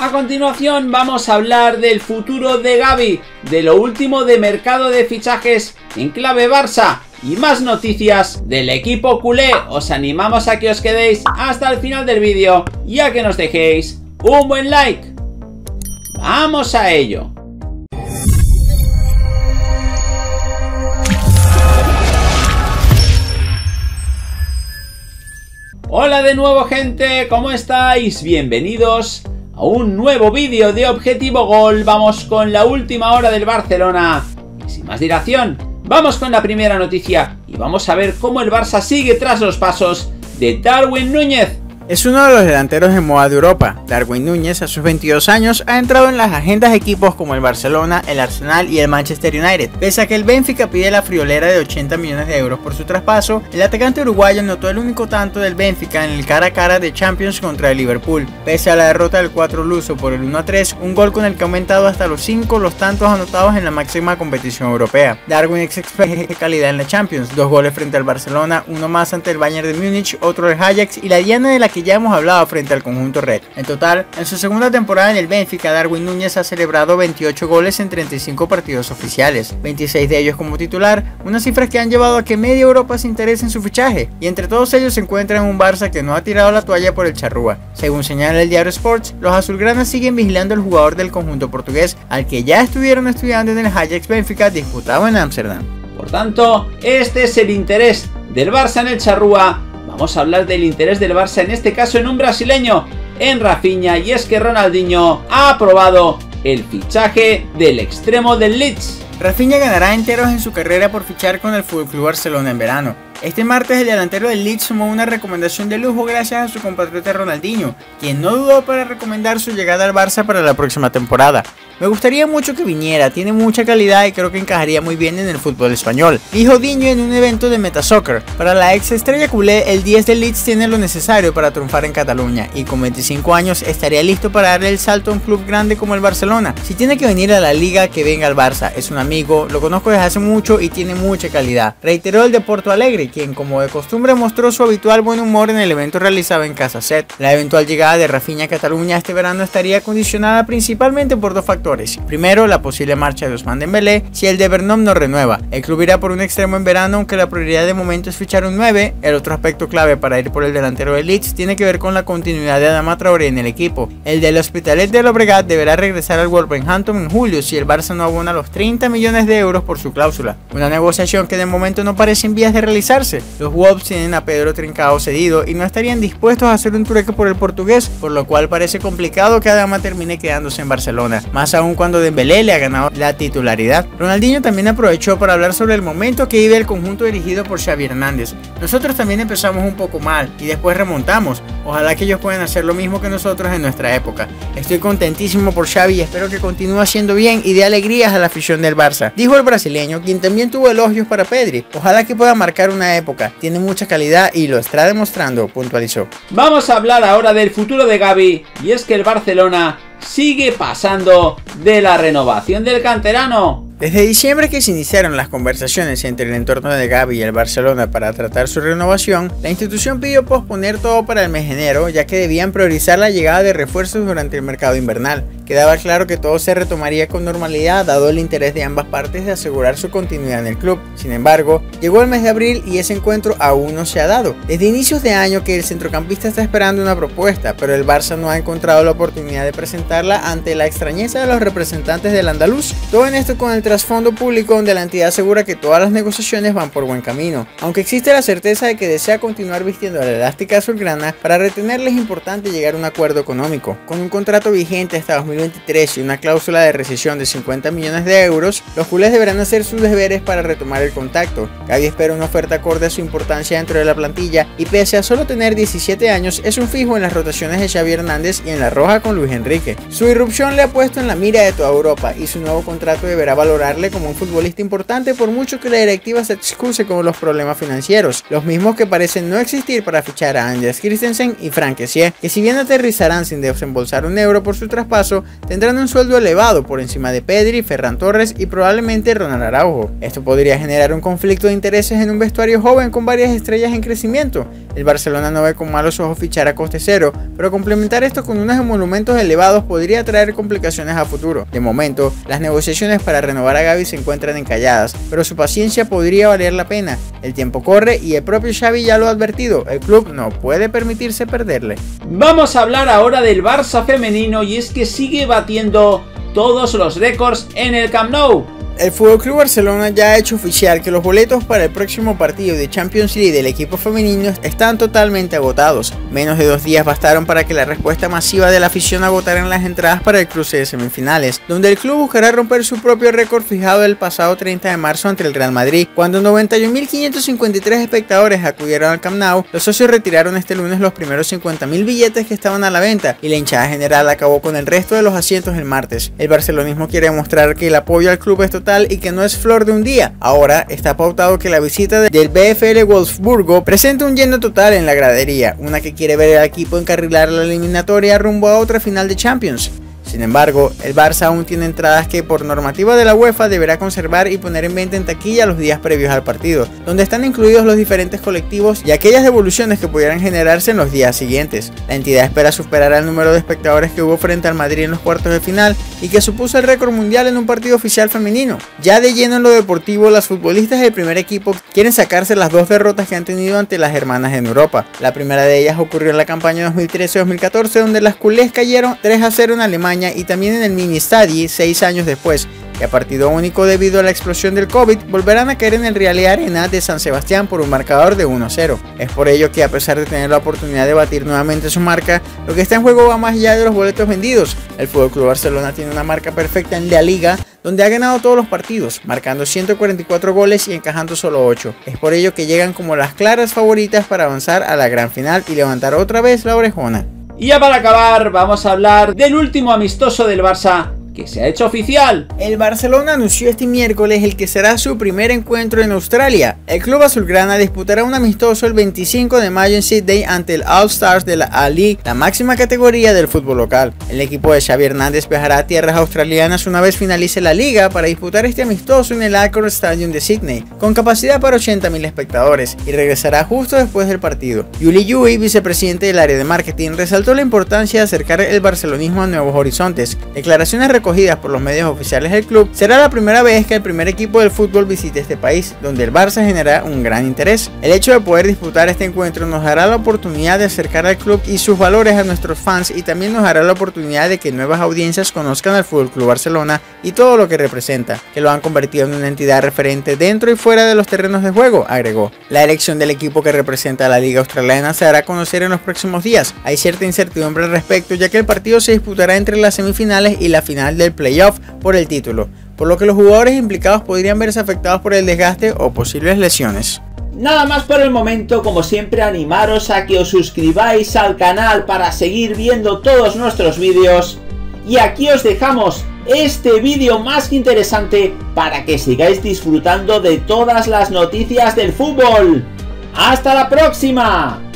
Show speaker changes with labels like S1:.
S1: A continuación vamos a hablar del futuro de Gaby, de lo último de mercado de fichajes en clave Barça y más noticias del equipo culé. Os animamos a que os quedéis hasta el final del vídeo y a que nos dejéis un buen like. ¡Vamos a ello! Hola de nuevo gente, ¿cómo estáis? Bienvenidos a un nuevo vídeo de Objetivo Gol. Vamos con la última hora del Barcelona. Y sin más dilación, vamos con la primera noticia y vamos a ver cómo el Barça sigue tras los pasos de Darwin Núñez.
S2: Es uno de los delanteros de moda de Europa. Darwin Núñez, a sus 22 años, ha entrado en las agendas de equipos como el Barcelona, el Arsenal y el Manchester United. Pese a que el Benfica pide la friolera de 80 millones de euros por su traspaso, el atacante uruguayo anotó el único tanto del Benfica en el cara a cara de Champions contra el Liverpool. Pese a la derrota del 4 luso por el 1 a 3, un gol con el que ha aumentado hasta los 5 los tantos anotados en la máxima competición europea. Darwin es de calidad en la Champions, dos goles frente al Barcelona, uno más ante el Bayern de Múnich, otro del Ajax y la diana de la que ya hemos hablado frente al conjunto red. En total, en su segunda temporada en el Benfica, Darwin Núñez ha celebrado 28 goles en 35 partidos oficiales, 26 de ellos como titular, unas cifras que han llevado a que media Europa se interese en su fichaje, y entre todos ellos se encuentra un Barça que no ha tirado la toalla por el charrúa. Según señala el diario Sports, los azulgranas siguen vigilando al jugador del conjunto portugués, al que ya estuvieron estudiando en el Ajax Benfica disputado en Ámsterdam.
S1: Por tanto, este es el interés del Barça en el charrúa Vamos a hablar del interés del Barça, en este caso en un brasileño, en Rafinha, y es que Ronaldinho ha aprobado el fichaje del extremo del Leeds.
S2: Rafinha ganará enteros en su carrera por fichar con el FC Barcelona en verano. Este martes el delantero del Leeds sumó una recomendación de lujo gracias a su compatriota Ronaldinho, quien no dudó para recomendar su llegada al Barça para la próxima temporada. Me gustaría mucho que viniera, tiene mucha calidad y creo que encajaría muy bien en el fútbol español. Dijo Diño en un evento de Metasoccer. Para la ex estrella culé, el 10 del Leeds tiene lo necesario para triunfar en Cataluña y con 25 años estaría listo para darle el salto a un club grande como el Barcelona. Si tiene que venir a la liga, que venga al Barça. Es un amigo, lo conozco desde hace mucho y tiene mucha calidad. Reiteró el de Porto Alegre, quien como de costumbre mostró su habitual buen humor en el evento realizado en Casa Set. La eventual llegada de Rafinha a Cataluña este verano estaría condicionada principalmente por dos factores Primero, la posible marcha de Osman Dembélé si el de Bernom no renueva. El club irá por un extremo en verano, aunque la prioridad de momento es fichar un 9. El otro aspecto clave para ir por el delantero de Leeds tiene que ver con la continuidad de Adama Traoré en el equipo. El del Hospitalet de Llobregat deberá regresar al Wolverhampton en julio si el Barça no abona los 30 millones de euros por su cláusula. Una negociación que de momento no parece en vías de realizarse. Los Wolves tienen a Pedro Trincao cedido y no estarían dispuestos a hacer un trueque por el portugués, por lo cual parece complicado que Adama termine quedándose en Barcelona. Más aún cuando Dembélé le ha ganado la titularidad. Ronaldinho también aprovechó para hablar sobre el momento que vive el conjunto dirigido por Xavi Hernández. Nosotros también empezamos un poco mal y después remontamos. Ojalá que ellos puedan hacer lo mismo que nosotros en nuestra época. Estoy contentísimo por Xavi y espero que continúe haciendo bien y dé alegrías a la afición del Barça. Dijo el brasileño, quien también tuvo elogios para Pedri. Ojalá que pueda marcar una época. Tiene mucha calidad y lo está demostrando, puntualizó.
S1: Vamos a hablar ahora del futuro de Gaby y es que el Barcelona sigue pasando de la renovación del canterano.
S2: Desde diciembre que se iniciaron las conversaciones entre el entorno de Gaby y el Barcelona para tratar su renovación, la institución pidió posponer todo para el mes de enero ya que debían priorizar la llegada de refuerzos durante el mercado invernal. Quedaba claro que todo se retomaría con normalidad dado el interés de ambas partes de asegurar su continuidad en el club. Sin embargo, llegó el mes de abril y ese encuentro aún no se ha dado. Desde inicios de año que el centrocampista está esperando una propuesta, pero el Barça no ha encontrado la oportunidad de presentarla ante la extrañeza de los representantes del andaluz. Todo en esto con el trasfondo público donde la entidad asegura que todas las negociaciones van por buen camino. Aunque existe la certeza de que desea continuar vistiendo la elástica azulgrana, para retenerle es importante llegar a un acuerdo económico. Con un contrato vigente hasta 2020 2023 y una cláusula de recesión de 50 millones de euros, los culés deberán hacer sus deberes para retomar el contacto. Gaby espera una oferta acorde a su importancia dentro de la plantilla y pese a solo tener 17 años, es un fijo en las rotaciones de Xavi Hernández y en la roja con Luis Enrique. Su irrupción le ha puesto en la mira de toda Europa y su nuevo contrato deberá valorarle como un futbolista importante por mucho que la directiva se excuse con los problemas financieros, los mismos que parecen no existir para fichar a Anders Christensen y Frank Kessie, que si bien aterrizarán sin desembolsar un euro por su traspaso, tendrán un sueldo elevado por encima de Pedri, Ferran Torres y probablemente Ronald Araujo. Esto podría generar un conflicto de intereses en un vestuario joven con varias estrellas en crecimiento. El Barcelona no ve con malos ojos fichar a coste cero, pero complementar esto con unos emolumentos elevados podría traer complicaciones a futuro. De momento, las negociaciones para renovar a Gaby se encuentran encalladas, pero su paciencia podría valer la pena. El tiempo corre y el propio Xavi ya lo ha advertido, el club no puede permitirse perderle.
S1: Vamos a hablar ahora del Barça femenino y es que sigue batiendo todos los récords en el Camp Nou.
S2: El FC Barcelona ya ha hecho oficial que los boletos para el próximo partido de Champions League del equipo femenino están totalmente agotados. Menos de dos días bastaron para que la respuesta masiva de la afición agotara las entradas para el cruce de semifinales, donde el club buscará romper su propio récord fijado el pasado 30 de marzo ante el Real Madrid. Cuando 91.553 espectadores acudieron al Camp Nou, los socios retiraron este lunes los primeros 50.000 billetes que estaban a la venta y la hinchada general acabó con el resto de los asientos el martes. El barcelonismo quiere demostrar que el apoyo al club es y que no es flor de un día. Ahora está pautado que la visita del BFL Wolfsburgo presente un lleno total en la gradería, una que quiere ver al equipo encarrilar la eliminatoria rumbo a otra final de Champions. Sin embargo, el Barça aún tiene entradas que por normativa de la UEFA deberá conservar y poner en venta en taquilla los días previos al partido, donde están incluidos los diferentes colectivos y aquellas devoluciones que pudieran generarse en los días siguientes. La entidad espera superar el número de espectadores que hubo frente al Madrid en los cuartos de final y que supuso el récord mundial en un partido oficial femenino. Ya de lleno en lo deportivo, las futbolistas del primer equipo quieren sacarse las dos derrotas que han tenido ante las hermanas en Europa. La primera de ellas ocurrió en la campaña 2013-2014 donde las culés cayeron 3 a 0 en Alemania y también en el mini stadi seis años después, que a partido único debido a la explosión del COVID volverán a caer en el Real Arena de San Sebastián por un marcador de 1-0. Es por ello que a pesar de tener la oportunidad de batir nuevamente su marca, lo que está en juego va más allá de los boletos vendidos. El FC Barcelona tiene una marca perfecta en la liga donde ha ganado todos los partidos, marcando 144 goles y encajando solo 8. Es por ello que llegan como las claras favoritas para avanzar a la gran final y levantar otra vez la orejona.
S1: Y ya para acabar, vamos a hablar del último amistoso del Barça que se ha hecho oficial.
S2: El Barcelona anunció este miércoles el que será su primer encuentro en Australia. El club azulgrana disputará un amistoso el 25 de mayo en Sydney ante el All Stars de la A-League, la máxima categoría del fútbol local. El equipo de Xavi Hernández viajará a tierras australianas una vez finalice la liga para disputar este amistoso en el Accor Stadium de Sydney, con capacidad para 80.000 espectadores, y regresará justo después del partido. Yuli Yui, vicepresidente del área de marketing, resaltó la importancia de acercar el barcelonismo a nuevos horizontes. Declaraciones por los medios oficiales del club, será la primera vez que el primer equipo del fútbol visite este país, donde el Barça genera un gran interés. El hecho de poder disputar este encuentro nos dará la oportunidad de acercar al club y sus valores a nuestros fans y también nos dará la oportunidad de que nuevas audiencias conozcan al Fútbol Club Barcelona y todo lo que representa, que lo han convertido en una entidad referente dentro y fuera de los terrenos de juego, agregó. La elección del equipo que representa a la Liga Australiana se hará conocer en los próximos días. Hay cierta incertidumbre al respecto, ya que el partido se disputará entre las semifinales y la del playoff por el título, por lo que los jugadores implicados podrían verse afectados por el desgaste o posibles lesiones.
S1: Nada más por el momento, como siempre animaros a que os suscribáis al canal para seguir viendo todos nuestros vídeos. Y aquí os dejamos este vídeo más que interesante para que sigáis disfrutando de todas las noticias del fútbol. ¡Hasta la próxima!